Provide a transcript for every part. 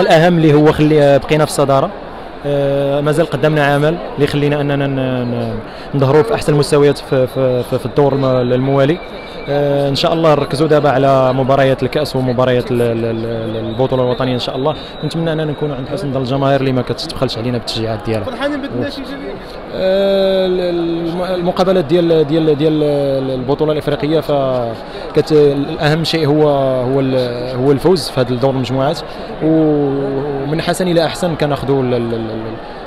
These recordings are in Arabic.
الأهم اللي هو خلي بقينا في الصدارة. آه، مازال قدامنا عمل اللي يخلينا أننا نظهروا في أحسن المستويات في, في, في, الدور الم- الموالي. إن شاء الله نركزوا دابا على مباريات الكأس ومباريات ال- ال- ال- البطولة الوطنية إن شاء الله. نتمنى أننا نكونوا عند حسن ظن الجماهير اللي ما كتبخلش علينا بالتشجيعات ديالها. آه، الم- المقابلات ديال ديال ديال البطولة الإفريقية ف الأهم شيء هو هو هو الفوز في هذا الدور المجموعات. ومن حسن إلى أحسن كناخذوا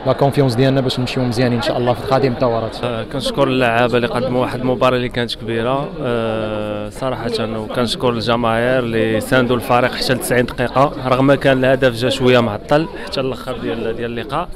لا كونفيونس ديالنا باش نمشيو مزيانين إن شاء الله في قادم الدورات آه، كنشكر اللعابة اللي قدموا واحد المباراة اللي كانت كبيرة. آه، صراحة وكنشكر الجماهير اللي ساندوا الفريق حتى ل 90 دقيقة. رغم كان الهدف جا شوية معطل حتى الأخر ديال ديال اللقاء.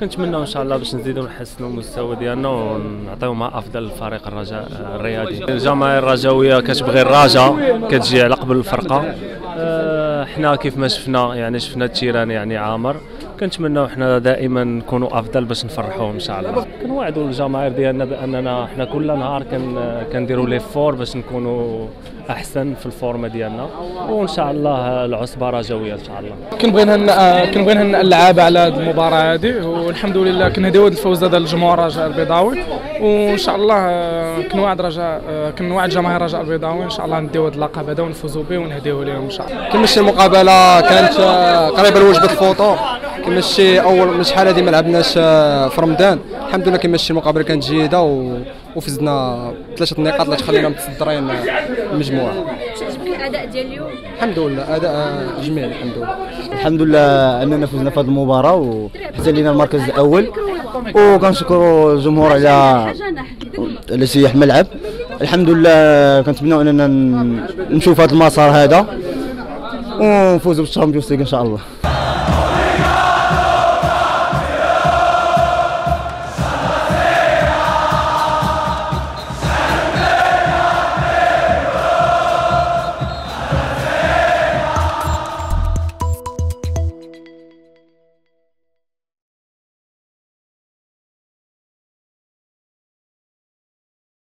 كنتمناو إن شاء الله باش نزيدوا نحسنوا المستوى ديالنا ونعطيو مع أفضل الفريق الرجاء الرياضي. الجماهير الرجاوية كتبغي الرجاء كتجي على قبل الفرقة. آه، حنا كيف ما شفنا يعني شفنا ال terrain يعني عامر. كنتمناو حنا دائما نكونوا أفضل باش نفرحوهم إن شاء الله. كنوعدوا الجماهير ديالنا بأننا حنا كل نهار كن كنديروا les efforts باش نكونوا أحسن في ال forme ديالنا. وإن شاء الله العصبة رجوية إن شاء الله. كنبغي نهنئ كنبغي نهنئ اللعابه على هذه المباراة هذه والحمد لله كنهديو هذا الفوز هذا للجمهور رجاء البيضاوي وإن شاء الله آه، كنوعد رجاء آه، كنوعد جماهير رجاء البيضاوي إن شاء الله نديو هذا اللقب هذا ونفوزوا به ونهديوه لهم إن شاء الله. كما شتي المقابله كانت آه، قريبة لوجبة الفوطو كما شتي أول من شحال هذه ما لعبناش آه، في رمضان. الحمد لله كما شتي المقابله كانت جيدة و... وفزنا ثلاثة النقاط اللي تخلينا متصدرين آه، المجموعه عجبك الاداء ديال اليوم؟ الحمد لله أداء آه، جميل الحمد لله. الحمد لله أننا فزنا في هذه المباراة وحتى لينا المركز الأول. وكنشكروا الجمهور على على سياح الملعب. الحمد لله كنتمنوا أننا نشوف هذا المسار هذا ونفوزوا بالشامبيونز ليغ إن شاء الله.